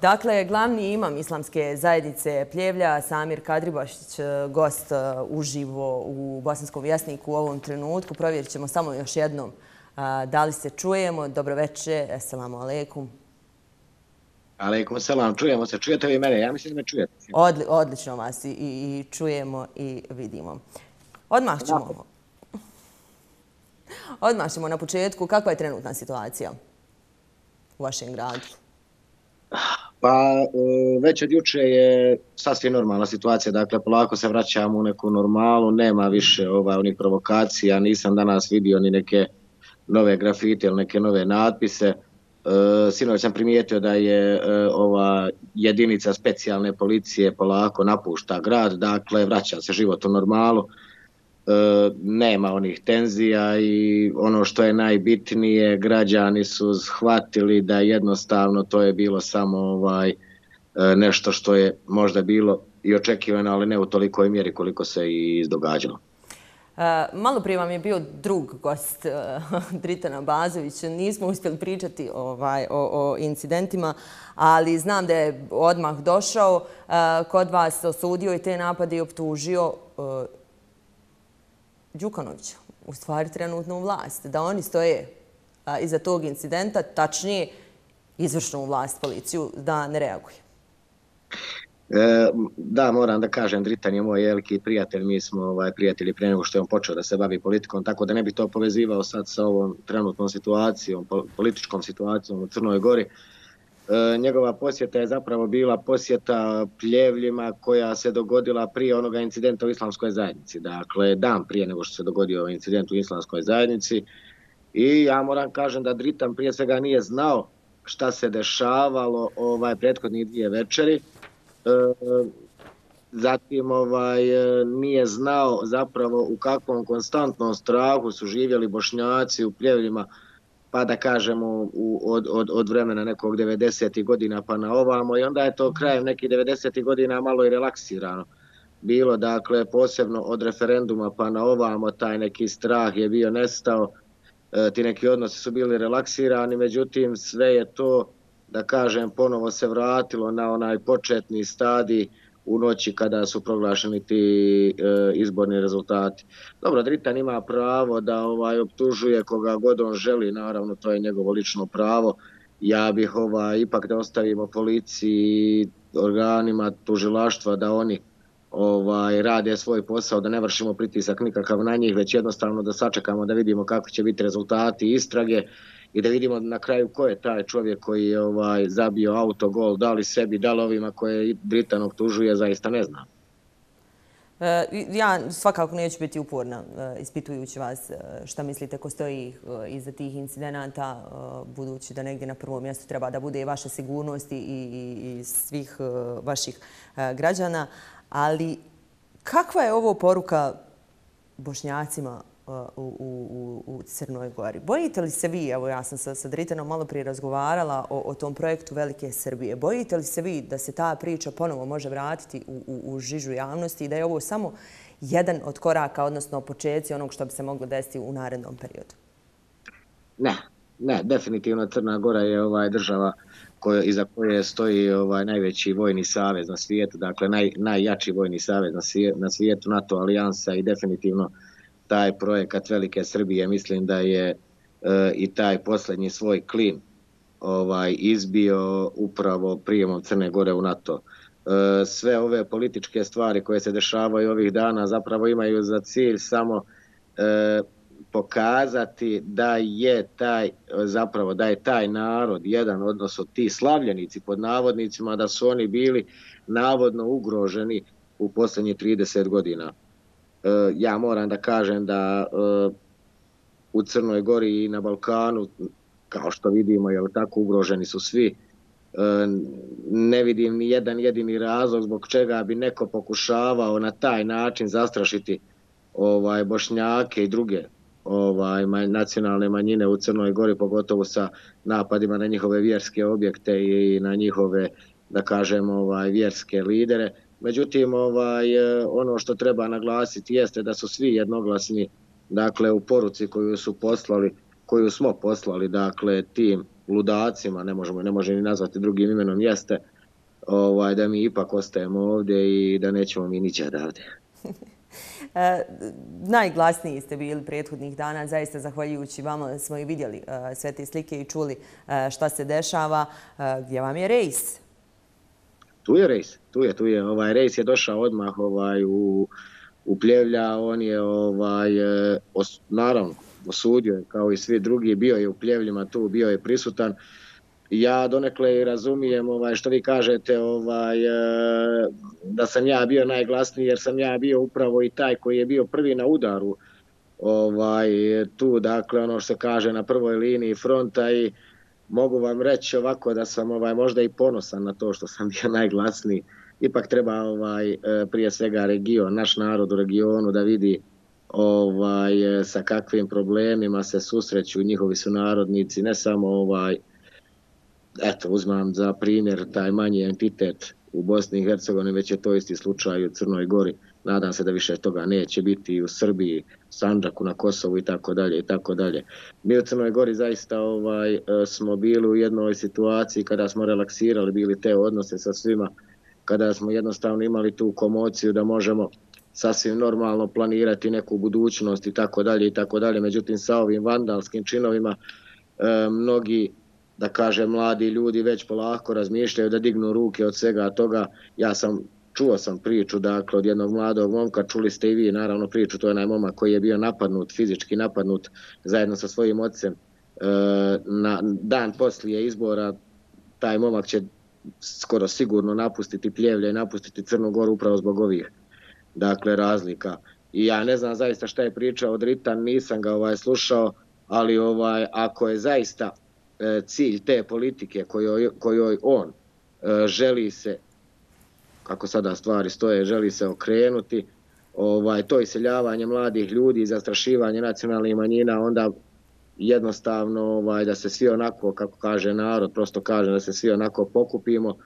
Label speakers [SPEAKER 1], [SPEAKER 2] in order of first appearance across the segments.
[SPEAKER 1] Dakle, glavni imam islamske zajednice Pljevlja, Samir Kadribašić, e, gost e, uživo u Bosanskom vjesniku u ovom trenutku. Provjerit ćemo samo još jednom da li se čujemo. Dobroveče, assalamu alaikum.
[SPEAKER 2] Aleikum salam, čujemo se. Čujete li mene? Ja mislim da me čujete.
[SPEAKER 1] Odlično vas i čujemo i vidimo. Odmah ćemo. Odmah ćemo na početku. Kakva je trenutna situacija u vašem gradu?
[SPEAKER 2] Pa e, već od juče je sasvim normalna situacija, dakle polako se vraćamo u neku normalu, nema više ovaj, onih provokacija, nisam danas vidio ni neke nove grafite ili neke nove natpise. E, sinoć sam primijetio da je e, ova jedinica specijalne policije polako napušta grad, dakle vraća se život u normalu. E, nema onih tenzija i ono što je najbitnije, građani su shvatili da jednostavno to je bilo samo ovaj e, nešto što je možda bilo i očekivano, ali ne u tolikoj mjeri koliko se i izdogađalo.
[SPEAKER 1] E, malo prije vam je bio drug gost e, Dritana Bazović. Nismo uspjeli pričati ovaj, o, o incidentima, ali znam da je odmah došao kod vas, osudio i te napade i optužio Đukanovića, u stvari trenutno u vlast, da oni stoje iza tog incidenta, tačnije izvršnu vlast, policiju, da ne reaguje.
[SPEAKER 2] E, da, moram da kažem, Dritan je moj veliki prijatelj, mi smo ovaj, prijatelji prije nego što je on počeo da se bavi politikom, tako da ne bi to povezivao sad sa ovom trenutnom situacijom, političkom situacijom u Crnoj Gori. E, E, njegova posjeta je zapravo bila posjeta pljevljima koja se dogodila prije onoga incidenta u islamskoj zajednici. Dakle, dan prije nego što se dogodio ovaj incident u islamskoj zajednici. I ja moram kažem da Dritan prije svega nije znao šta se dešavalo ovaj prethodnih dvije večeri. E, zatim ovaj e, nije znao zapravo u kakvom konstantnom strahu su živjeli bošnjaci u pljevljima pa da kažemo u, od, od, od vremena nekog 90. godina pa na ovamo i onda je to krajem nekih 90. godina malo i relaksirano bilo, dakle posebno od referenduma pa na ovamo taj neki strah je bio nestao, e, ti neki odnosi su bili relaksirani, međutim sve je to, da kažem, ponovo se vratilo na onaj početni stadij u noći kada su proglašeni ti e, izborni rezultati. Dobro, Dritan ima pravo da ovaj optužuje koga god on želi, naravno to je njegovo lično pravo. Ja bih ovaj ipak da ostavimo policiji, organima tužilaštva da oni ovaj rade svoj posao, da ne vršimo pritisak nikakav na njih, već jednostavno da sačekamo da vidimo kako će biti rezultati istrage i da vidimo na kraju ko je taj čovjek koji je ovaj zabio autogol, da li sebi, da li ovima koje Britan optužuje, zaista ne znam.
[SPEAKER 1] E, ja svakako neću biti uporna e, ispitujući vas e, šta mislite ko stoji e, iza tih incidenata, budući da negdje na prvom mjestu treba da bude i vaša sigurnost i svih vaših građana. Ali kakva je ovo poruka bošnjacima u, u, u Crnoj Gori. Bojite li se vi, evo ja sam sa, sa Dritanom malo prije razgovarala o, o tom projektu Velike Srbije, bojite li se vi da se ta priča ponovo može vratiti u, u, u žižu javnosti i da je ovo samo jedan od koraka, odnosno početci onog što bi se moglo desiti u narednom periodu?
[SPEAKER 2] Ne, ne, definitivno Crna Gora je ovaj država koja, iza koje stoji ovaj najveći vojni savez na svijetu, dakle naj, najjači vojni savez na svijetu, na svijetu NATO alijansa i definitivno uh, taj projekat Velike Srbije, mislim da je e, i taj posljednji svoj klin ovaj izbio upravo prijemom Crne Gore u NATO. E, sve ove političke stvari koje se dešavaju ovih dana zapravo imaju za cilj samo e, pokazati da je taj zapravo da je taj narod jedan odnosno ti slavljenici pod navodnicima da su oni bili navodno ugroženi u posljednjih 30 godina. E, ja moram da kažem da e, u Crnoj Gori i na Balkanu, kao što vidimo, je tako ugroženi su svi. E, ne vidim ni jedan jedini razlog zbog čega bi neko pokušavao na taj način zastrašiti ovaj bošnjake i druge ovaj nacionalne manjine u Crnoj Gori pogotovo sa napadima na njihove vjerske objekte i na njihove da kažemo ovaj vjerske lidere Međutim, ovaj, e, ono što treba naglasiti jeste da su svi jednoglasni dakle, u poruci koju su poslali, koju smo poslali dakle, tim ludacima, ne možemo ne može ni nazvati drugim imenom jeste, ovaj, da mi ipak ostajemo ovdje i da nećemo mi niće odavde.
[SPEAKER 1] E, najglasniji ste bili prethodnih dana, zaista zahvaljujući vama smo i vidjeli e, sve te slike i čuli e, šta se dešava. E, gdje vam je rejs?
[SPEAKER 2] Tu je rejs, tu je, tu je. Ovaj rejs je došao odmah ovaj, u, u Pljevlja, on je ovaj, e, os, naravno osudio kao i svi drugi, bio je u Pljevljima tu, bio je prisutan ja donekle razumijem ovaj što vi kažete ovaj e, da sam ja bio najglasniji jer sam ja bio upravo i taj koji je bio prvi na udaru ovaj tu dakle ono što se kaže na prvoj liniji fronta i mogu vam reći ovako da sam ovaj možda i ponosan na to što sam bio najglasniji ipak treba ovaj e, prije svega region naš narod u regionu da vidi ovaj e, sa kakvim problemima se susreću njihovi su narodnici ne samo ovaj eto, uzmam za primjer taj manji entitet u Bosni i Hercegovini, već je to isti slučaj u Crnoj Gori. Nadam se da više toga neće biti i u Srbiji, Sandžaku, na Kosovu i tako dalje i tako dalje. Mi u Crnoj Gori zaista ovaj e, smo bili u jednoj situaciji kada smo relaksirali bili te odnose sa svima, kada smo jednostavno imali tu komociju da možemo sasvim normalno planirati neku budućnost i tako dalje i tako dalje. Međutim, sa ovim vandalskim činovima e, mnogi da kaže mladi ljudi već polako razmišljaju da dignu ruke od svega toga. Ja sam čuo sam priču dakle od jednog mladog momka, čuli ste i vi naravno priču, to je onaj momak koji je bio napadnut, fizički napadnut zajedno sa svojim ocem. E, na dan poslije izbora taj momak će skoro sigurno napustiti Pljevlje i napustiti Crnu Goru upravo zbog ovih dakle razlika. I ja ne znam zaista šta je pričao od Ritan, nisam ga ovaj slušao, ali ovaj ako je zaista E, cilj te politike kojoj, kojoj on e, želi se, kako sada stvari stoje, želi se okrenuti, ovaj, to iseljavanje mladih ljudi, zastrašivanje nacionalnih manjina, onda jednostavno ovaj, da se svi onako, kako kaže narod, prosto kaže da se svi onako pokupimo,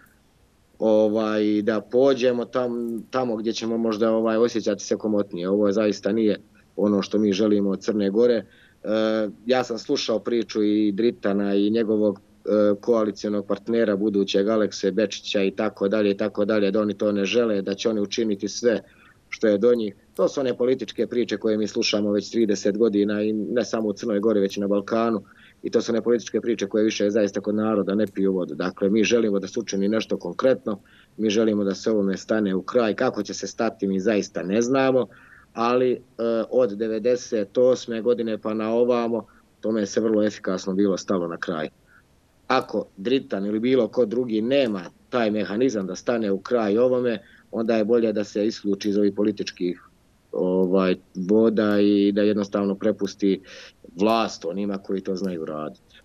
[SPEAKER 2] ovaj, da pođemo tam, tamo gdje ćemo možda ovaj, osjećati se komotnije. Ovo zaista nije ono što mi želimo od Crne Gore. E, ja sam slušao priču i Dritana i njegovog E, koalicijonog partnera budućeg Alekse Bečića i tako dalje i tako dalje da oni to ne žele, da će oni učiniti sve što je do njih. To su one političke priče koje mi slušamo već 30 godina i ne samo u Crnoj Gori, već i na Balkanu. I to su one političke priče koje više zaista kod naroda ne piju vodu. Dakle, mi želimo da se učini nešto konkretno, mi želimo da se ovome stane u kraj. Kako će se stati, mi zaista ne znamo ali e, od 98. godine pa na ovamo, tome se vrlo efikasno bilo stalo na kraj. Ako Dritan ili bilo ko drugi nema taj mehanizam da stane u kraj ovome, onda je bolje da se isključi iz ovih političkih ovaj, voda i da jednostavno prepusti vlast onima koji to znaju raditi.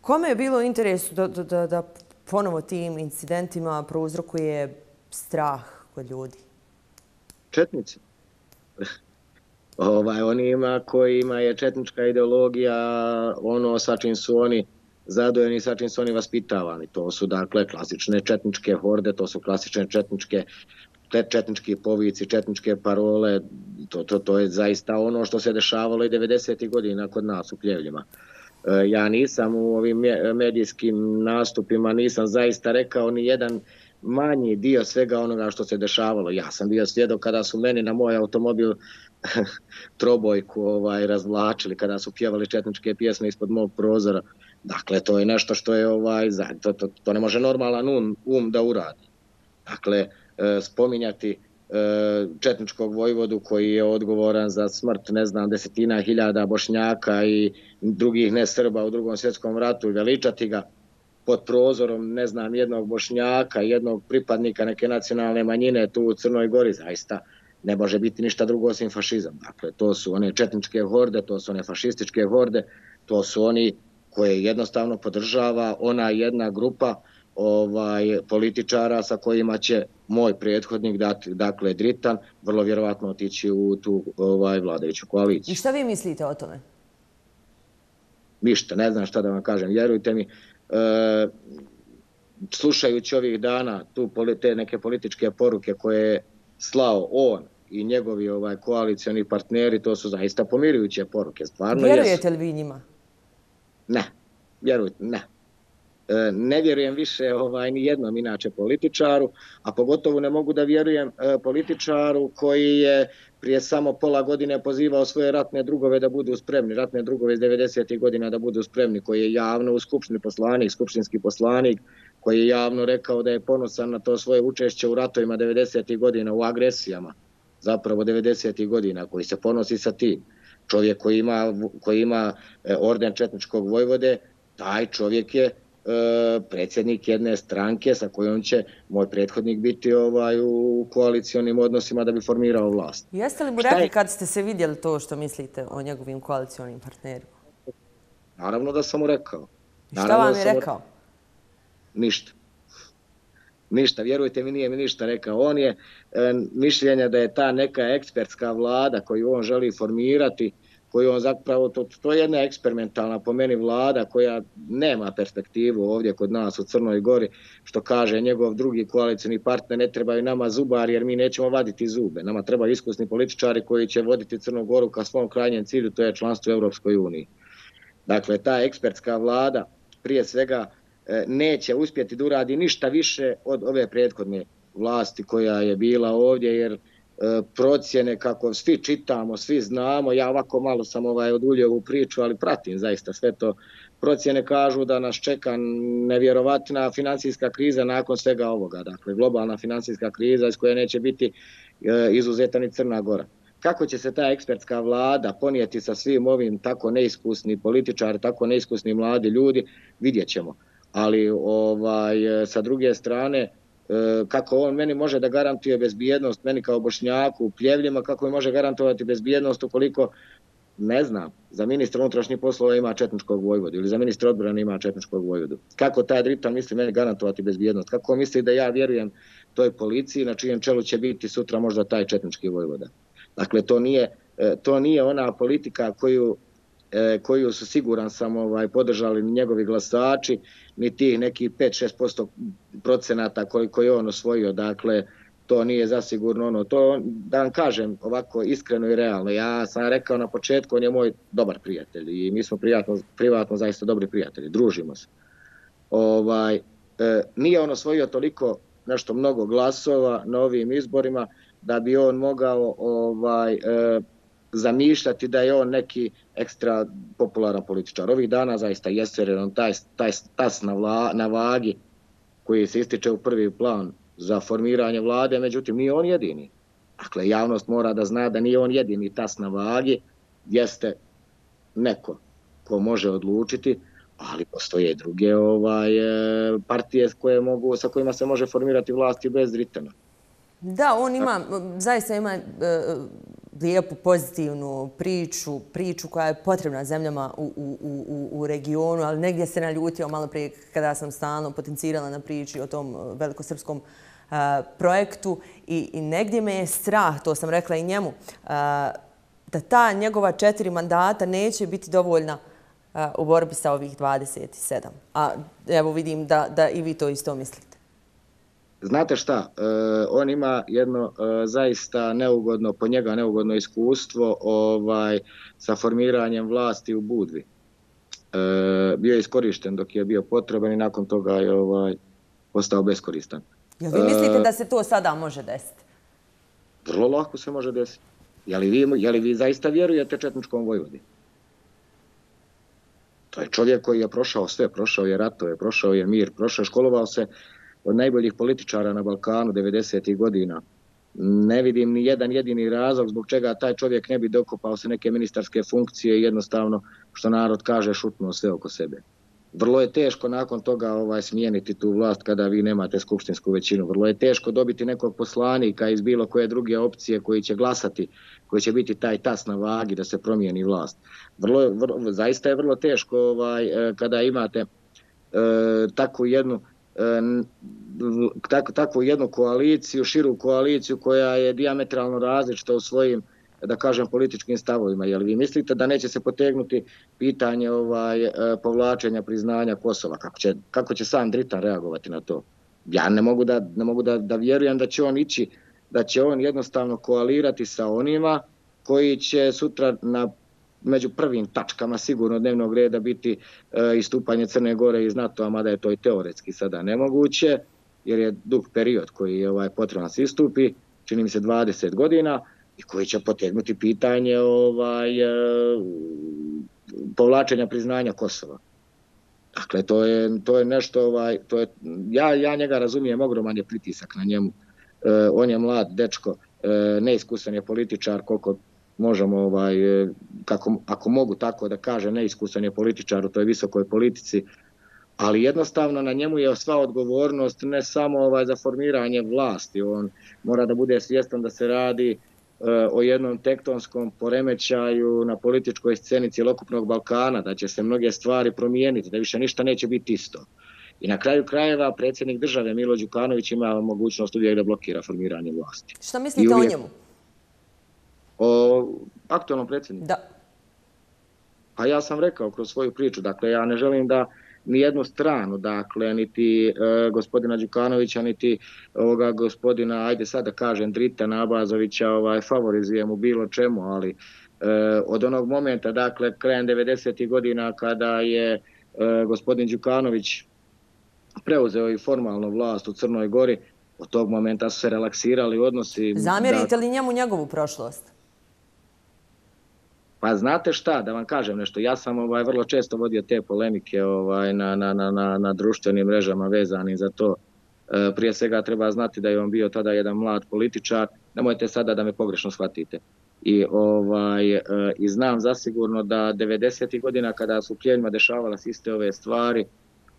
[SPEAKER 1] Kome je bilo interesu da, da, da, ponovo tim incidentima prouzrokuje strah kod ljudi?
[SPEAKER 2] četnici. ovaj, onima kojima je četnička ideologija ono sa čim su oni zadojeni, sa čim su oni vaspitavani. To su dakle klasične četničke horde, to su klasične četničke četnički povici, četničke parole, to, to, to je zaista ono što se dešavalo i 90. godina kod nas u Pljevljima. E, ja nisam u ovim medijskim nastupima, nisam zaista rekao ni jedan manji dio svega onoga što se dešavalo. Ja sam bio svjedok kada su meni na moj automobil trobojku ovaj razvlačili kada su pjevali četničke pjesme ispod mog prozora. Dakle, to je nešto što je ovaj to, to, to ne može normalan um, um da uradi. Dakle, e, spominjati e, četničkog vojvodu koji je odgovoran za smrt, ne znam, desetina hiljada bošnjaka i drugih nesrba u drugom svjetskom ratu i veličati ga, pod prozorom, ne znam, jednog bošnjaka, jednog pripadnika neke nacionalne manjine tu u Crnoj Gori, zaista ne može biti ništa drugo osim fašizam. Dakle, to su one četničke horde, to su one fašističke horde, to su oni koje jednostavno podržava ona jedna grupa ovaj političara sa kojima će moj prethodnik dati dakle Dritan vrlo vjerovatno otići u tu ovaj vladajuću koaliciju.
[SPEAKER 1] I šta vi mislite o tome?
[SPEAKER 2] Ništa, ne znam šta da vam kažem. Vjerujte mi, e, slušajući ovih dana tu te neke političke poruke koje je slao on i njegovi ovaj koalicioni partneri, to su zaista pomirujuće poruke. Stvarno
[SPEAKER 1] Vjerujete li vi njima?
[SPEAKER 2] Ne. vjerujte, ne. E, ne vjerujem više ovaj ni jednom inače političaru, a pogotovo ne mogu da vjerujem e, političaru koji je prije samo pola godine pozivao svoje ratne drugove da budu spremni, ratne drugove iz 90. godina da budu spremni, koji je javno u skupštini poslanik, skupštinski poslanik, koji je javno rekao da je ponosan na to svoje učešće u ratovima 90. godina, u agresijama, zapravo 90. godina, koji se ponosi sa tim. Čovjek koji ima, koji ima e, orden Četničkog vojvode, taj čovjek je E, predsjednik jedne stranke sa kojom će moj prethodnik biti ovaj u koalicijonim odnosima da bi formirao vlast.
[SPEAKER 1] Jeste li mu rekli kad ste se vidjeli to što mislite o njegovim koalicijonim partnerima?
[SPEAKER 2] Naravno da sam mu rekao.
[SPEAKER 1] I šta vam je rekao?
[SPEAKER 2] Ništa. Ništa, vjerujte mi, nije mi ništa rekao. On je e, mišljenja da je ta neka ekspertska vlada koju on želi formirati, koju on zapravo, to, to je jedna eksperimentalna po meni vlada koja nema perspektivu ovdje kod nas u Crnoj Gori, što kaže njegov drugi koalicijni partner, ne trebaju nama zubari jer mi nećemo vaditi zube. Nama trebaju iskusni političari koji će voditi Crnu Goru ka svom krajnjem cilju, to je članstvo u Europskoj uniji. Dakle, ta ekspertska vlada prije svega E, neće uspjeti da uradi ništa više od ove prethodne vlasti koja je bila ovdje, jer e, procjene kako svi čitamo, svi znamo, ja ovako malo sam ovaj oduljio ovu priču, ali pratim zaista sve to. Procjene kažu da nas čeka nevjerovatna financijska kriza nakon svega ovoga, dakle globalna financijska kriza iz koje neće biti e, izuzeta ni Crna Gora. Kako će se ta ekspertska vlada ponijeti sa svim ovim tako neiskusni političari, tako neiskusni mladi ljudi, vidjet ćemo. Ali ovaj, e, sa druge strane, e, kako on meni može da garantuje bezbjednost, meni kao bošnjaku u pljevljima, kako mi može garantovati bezbjednost ukoliko, ne znam, za ministra unutrašnjih poslova ima četničkog vojvodu ili za ministra odbrana ima četničkog vojvodu. Kako taj Dritan misli meni garantovati bezbjednost? Kako misli da ja vjerujem toj policiji na čijem čelu će biti sutra možda taj četnički vojvoda? Dakle, to nije, e, to nije ona politika koju E, koju su siguran sam ovaj podržali njegovi glasači, ni tih neki 5-6% procenata koliko je on osvojio, dakle to nije zasigurno ono, to da vam kažem ovako iskreno i realno, ja sam rekao na početku, on je moj dobar prijatelj i mi smo prijatno, privatno zaista dobri prijatelji, družimo se. Ovaj, e, nije on osvojio toliko nešto mnogo glasova na ovim izborima da bi on mogao ovaj, e, zamišljati da je on neki ekstra popularan političar. Ovih dana zaista jeste jer on taj, taj tas na, vla, na vagi koji se ističe u prvi plan za formiranje vlade, međutim nije on jedini. Dakle, javnost mora da zna da nije on jedini tas na vagi, jeste neko ko može odlučiti, ali postoje i druge ovaj, partije koje mogu, sa kojima se može formirati vlasti bez ritena.
[SPEAKER 1] Da, on ima, zaista ima e, lijepu, pozitivnu priču, priču koja je potrebna zemljama u, u, u, u regionu, ali negdje se naljutio malo prije kada sam stalno potencirala na priči o tom eh, velikosrpskom uh, projektu i, i negdje me je strah, to sam rekla i njemu, uh, da ta njegova četiri mandata neće biti dovoljna uh, u borbi sa ovih 27. A evo vidim da, da i vi to isto mislite.
[SPEAKER 2] Znate šta, e, on ima jedno e, zaista neugodno, po njega neugodno iskustvo ovaj, sa formiranjem vlasti u Budvi. E, bio je iskorišten dok je bio potreban i nakon toga je ovaj, postao beskoristan.
[SPEAKER 1] Jel vi mislite da se to sada može desiti?
[SPEAKER 2] Vrlo lako se može desiti. Je li vi, je li vi zaista vjerujete Četničkom vojvodi? To je čovjek koji je prošao sve, prošao je ratove, prošao je mir, prošao je školovao se od najboljih političara na Balkanu 90. godina. Ne vidim ni jedan jedini razlog zbog čega taj čovjek ne bi dokopao se neke ministarske funkcije i jednostavno, što narod kaže, šutnuo sve oko sebe. Vrlo je teško nakon toga ovaj smijeniti tu vlast kada vi nemate skupštinsku većinu. Vrlo je teško dobiti nekog poslanika iz bilo koje druge opcije koji će glasati, koji će biti taj tas na vagi da se promijeni vlast. Vrlo, vrlo, zaista je vrlo teško ovaj, eh, kada imate e, takvu jednu tako, takvu jednu koaliciju, širu koaliciju koja je diametralno različita u svojim da kažem političkim stavovima. Jel vi mislite da neće se potegnuti pitanje ovaj e, povlačenja priznanja Kosova? Kako će, kako će sam Dritan reagovati na to? Ja ne mogu da ne mogu da, da vjerujem da će on ići da će on jednostavno koalirati sa onima koji će sutra na među prvim tačkama sigurno dnevnog reda biti e, istupanje Crne Gore iz NATO-a, mada je to i teoretski sada nemoguće, jer je dug period koji je ovaj, potrebno se istupi, čini mi se 20 godina, i koji će potegnuti pitanje ovaj, e, povlačenja priznanja Kosova. Dakle, to je, to je nešto, ovaj, to je, ja, ja njega razumijem, ogroman je pritisak na njemu. E, on je mlad, dečko, e, neiskusan je političar, koliko možemo, ovaj, e, kako, ako mogu tako da kaže, neiskusan je političar u toj visokoj politici, ali jednostavno na njemu je sva odgovornost ne samo ovaj za formiranje vlasti, on mora da bude svjestan da se radi o jednom tektonskom poremećaju na političkoj sceni cijelokupnog Balkana, da će se mnoge stvari promijeniti, da više ništa neće biti isto. I na kraju krajeva predsjednik države Milo Đukanović ima mogućnost uvijek da blokira formiranje vlasti.
[SPEAKER 1] Šta mislite uvijek... o njemu?
[SPEAKER 2] O aktualnom predsjedniku?
[SPEAKER 1] Da.
[SPEAKER 2] Pa ja sam rekao kroz svoju priču, dakle ja ne želim da ni jednu stranu, dakle, niti e, gospodina Đukanovića, niti ovoga gospodina, ajde sad da kažem, Drita Nabazovića, ovaj, favorizujem u bilo čemu, ali e, od onog momenta, dakle, krajem 90. godina kada je e, gospodin Đukanović preuzeo i formalnu vlast u Crnoj Gori, od tog momenta su se relaksirali odnosi.
[SPEAKER 1] Zamjerite li njemu njegovu prošlost?
[SPEAKER 2] Pa znate šta, da vam kažem nešto, ja sam ovaj vrlo često vodio te polemike ovaj na, na, na, na, na društvenim mrežama vezani za to. E, prije svega treba znati da je on bio tada jedan mlad političar, nemojte sada da me pogrešno shvatite. I, ovaj, e, i znam zasigurno da 90. godina kada su pljenima dešavala iste ove stvari,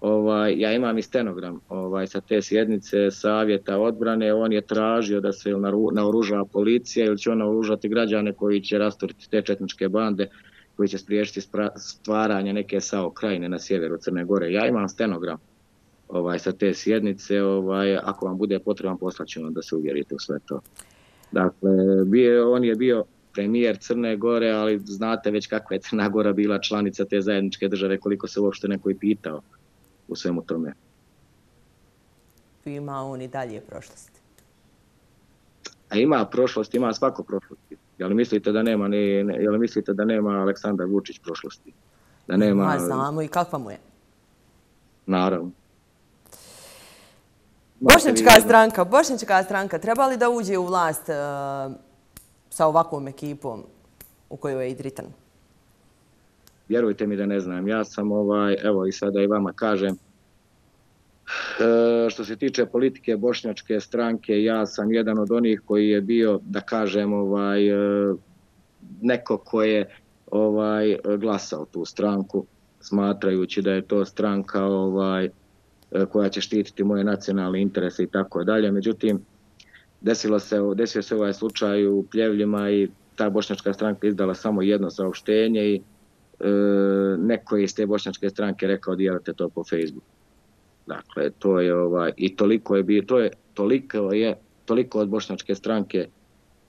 [SPEAKER 2] ovaj, ja imam i stenogram ovaj, sa te sjednice savjeta odbrane, on je tražio da se naoruža policija ili će on naoružati građane koji će rastoriti te četničke bande koji će spriješiti stvaranje neke sao krajine na sjeveru Crne Gore. Ja imam stenogram ovaj, sa te sjednice, ovaj, ako vam bude potreban poslaću vam da se uvjerite u sve to. Dakle, bio, on je bio premijer Crne Gore, ali znate već kakva je Crna Gora bila članica te zajedničke države, koliko se uopšte neko je pitao u svemu tome.
[SPEAKER 1] Ima on i dalje prošlosti?
[SPEAKER 2] A ima prošlost, ima svako prošlosti. Jel mislite da nema ni, jel mislite da nema Aleksandar Vučić prošlosti? Da nema...
[SPEAKER 1] Ma, znamo i kakva mu je?
[SPEAKER 2] Naravno.
[SPEAKER 1] Bošnjačka stranka, Bošnjačka stranka, treba li da uđe u vlast uh, sa ovakvom ekipom u kojoj je i Dritan?
[SPEAKER 2] Vjerujte mi da ne znam. Ja sam ovaj, evo i sada i vama kažem, e, što se tiče politike bošnjačke stranke, ja sam jedan od onih koji je bio, da kažem, ovaj, e, neko ko je ovaj, glasao tu stranku, smatrajući da je to stranka ovaj, e, koja će štititi moje nacionalne interese i tako dalje. Međutim, desilo se, desio se ovaj slučaj u Pljevljima i ta bošnjačka stranka izdala samo jedno saopštenje i E, neko je iz te bošnjačke stranke rekao dijelite to po Facebooku. Dakle, to je ovaj, i toliko je bio, to je toliko je, toliko od bošnjačke stranke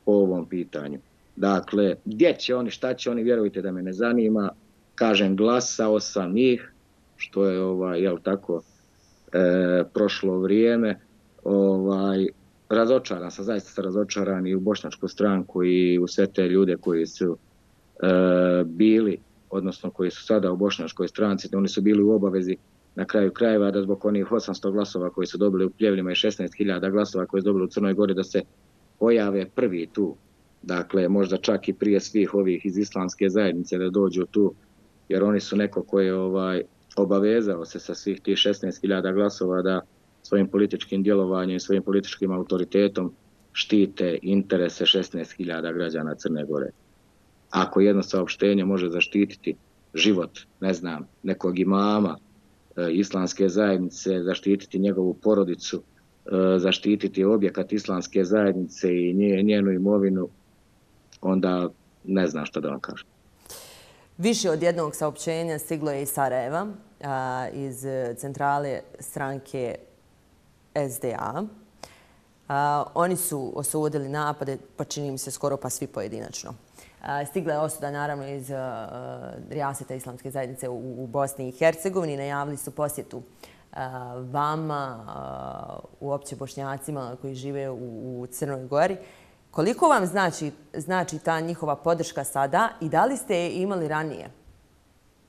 [SPEAKER 2] po ovom pitanju. Dakle, gdje će oni, šta će oni, vjerujte da me ne zanima, kažem, glasao sam ih, što je, ovaj, jel tako, e, prošlo vrijeme, ovaj, razočaran sam, zaista sam razočaran i u bošnjačku stranku i u sve te ljude koji su e, bili odnosno koji su sada u bošnjačkoj stranci, oni su bili u obavezi na kraju krajeva da zbog onih 800 glasova koji su dobili u Pljevljima i 16.000 glasova koji su dobili u Crnoj Gori da se pojave prvi tu. Dakle, možda čak i prije svih ovih iz islamske zajednice da dođu tu, jer oni su neko koji je ovaj, obavezao se sa svih tih 16.000 glasova da svojim političkim djelovanjem i svojim političkim autoritetom štite interese 16.000 građana Crne Gore ako jedno saopštenje može zaštititi život, ne znam, nekog imama, e, islamske zajednice, zaštititi njegovu porodicu, e, zaštititi objekat islamske zajednice i njenu imovinu, onda ne znam što da vam kažem.
[SPEAKER 1] Više od jednog saopćenja stiglo je iz Sarajeva, iz centrale stranke SDA. Oni su osudili napade, pa čini mi se skoro pa svi pojedinačno. Stigla je osuda naravno iz Rijaseta Islamske zajednice u Bosni i Hercegovini. Najavili su posjetu vama, uopće bošnjacima koji žive u Crnoj Gori. Koliko vam znači, znači ta njihova podrška sada i da li ste je imali ranije?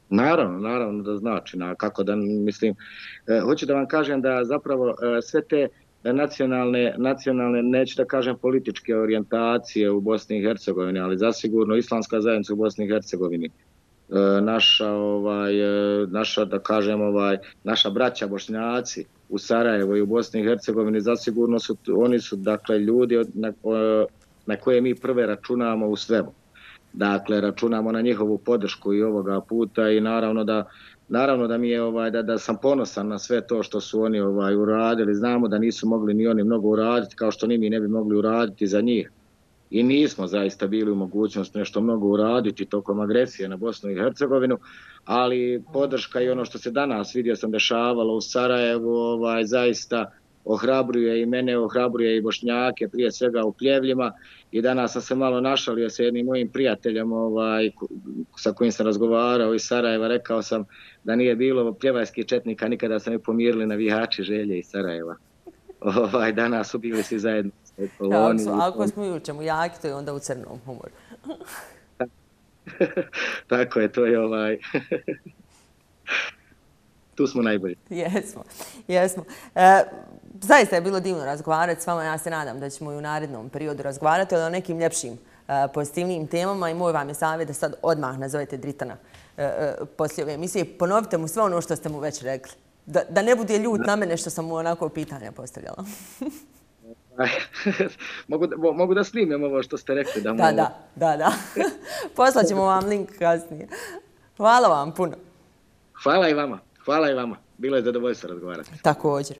[SPEAKER 2] Naravno, naravno da znači. Na, kako da, mislim, e, hoću da vam kažem da zapravo e, sve te nacionalne, nacionalne, neću da kažem političke orijentacije u Bosni i Hercegovini, ali zasigurno islamska zajednica u Bosni i Hercegovini, e, naša, ovaj, e, naša, da kažem, ovaj, naša braća bošnjaci u Sarajevo i u Bosni i Hercegovini, zasigurno su, oni su, dakle, ljudi na, na koje mi prve računamo u svemu. Dakle, računamo na njihovu podršku i ovoga puta i naravno da naravno da mi je ovaj da da sam ponosan na sve to što su oni ovaj uradili. Znamo da nisu mogli ni oni mnogo uraditi kao što ni mi ne bi mogli uraditi za njih. I nismo zaista bili u mogućnosti nešto mnogo uraditi tokom agresije na Bosnu i Hercegovinu, ali podrška i ono što se danas vidio sam dešavalo u Sarajevu, ovaj zaista ohrabruje i mene, ohrabruje i Bošnjake, prije svega u Pljevljima. I danas sam se malo našalio sa jednim mojim prijateljem ovaj, sa kojim sam razgovarao iz Sarajeva. Rekao sam da nije bilo pljevajskih četnika, nikada sam ne pomirili na vihači želje iz Sarajeva. Ovaj, danas su bili svi zajedno.
[SPEAKER 1] Ja, ako, su, ako smo u čemu jaki, to je onda u crnom humoru.
[SPEAKER 2] Tako je, to je ovaj... tu smo najbolji.
[SPEAKER 1] Jesmo, jesmo. E, zaista je bilo divno razgovarati s vama. Ja se nadam da ćemo i u narednom periodu razgovarati o nekim ljepšim e, pozitivnim temama i moj vam je savjet da sad odmah nazovete Dritana e, poslije ove emisije. Ponovite mu sve ono što ste mu već rekli. Da, da ne bude ljud na mene što sam mu onako pitanja postavljala.
[SPEAKER 2] mogu, da, mogu da snimem ovo što ste rekli. Da,
[SPEAKER 1] da, da, da, da. Poslaćemo vam link kasnije. Hvala vam puno.
[SPEAKER 2] Hvala i vama. Hvala i vama. Bilo je zadovoljstvo razgovarati.
[SPEAKER 1] Također.